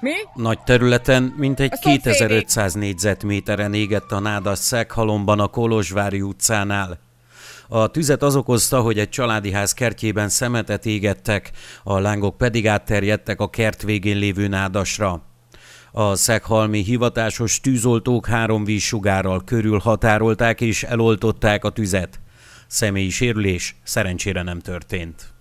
Mi? Nagy területen mintegy 2500 négyzetméteren égett a nádas Szeghalomban a Kolozsvári utcánál. A tüzet az okozta, hogy egy családi ház kertjében szemetet égettek, a lángok pedig átterjedtek a kert végén lévő nádasra. A szeghalmi hivatásos tűzoltók három vízsugárral körül határolták és eloltották a tüzet. Személyi sérülés szerencsére nem történt.